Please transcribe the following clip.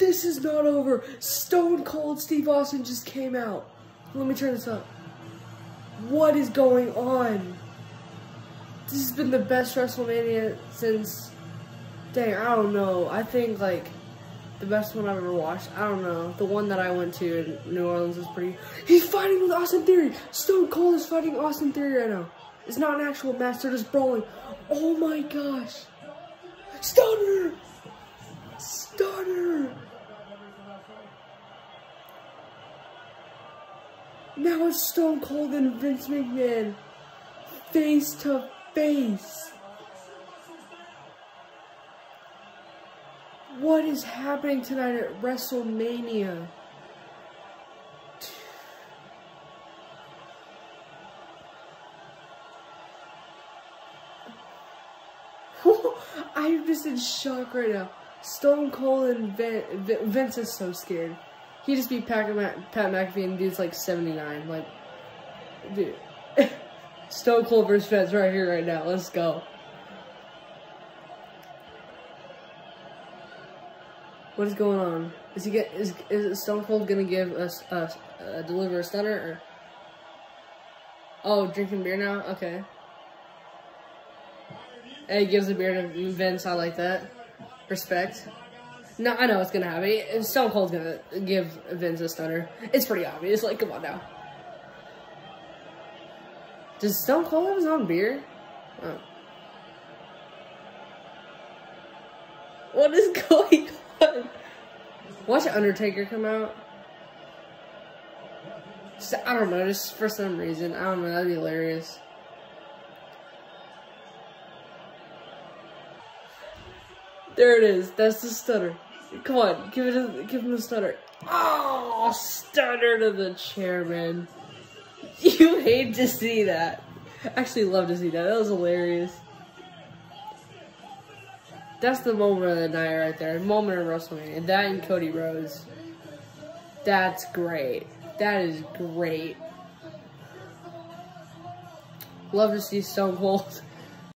This is not over. Stone Cold Steve Austin just came out. Let me turn this up. What is going on? This has been the best WrestleMania since. Dang, I don't know. I think like the best one I've ever watched. I don't know. The one that I went to in New Orleans was pretty. He's fighting with Austin Theory. Stone Cold is fighting Austin Theory right now. It's not an actual match. They're just brawling. Oh my gosh. Stunner. Stunner. Now it's Stone Cold and Vince McMahon face to face. What is happening tonight at WrestleMania? I'm just in shock right now. Stone Cold and Vin Vince is so scared. He just beat Pat, Pat McAfee and dude's like 79. Like, dude. Stone Cold versus Vince right here, right now. Let's go. What is going on? Is he get is is Stone Cold gonna give us us uh, deliver a stunner or? Oh, drinking beer now. Okay. Hey, gives a beer to Vince. I like that. Respect. No, I know it's gonna happen. Stone Cold's gonna give Vince a stunner. It's pretty obvious. Like, come on now. Does Stone Cold have his own beer? Oh. What is going on? Watch Undertaker come out. Just, I don't know, just for some reason. I don't know, that'd be hilarious. There it is. That's the stunner. Come on, give it a, give him the stunner. Oh, stunner to the chairman. You hate to see that. Actually, love to see that. That was hilarious. That's the moment of the night right there. Moment of WrestleMania. And that and Cody Rhodes. That's great. That is great. Love to see Stone Cold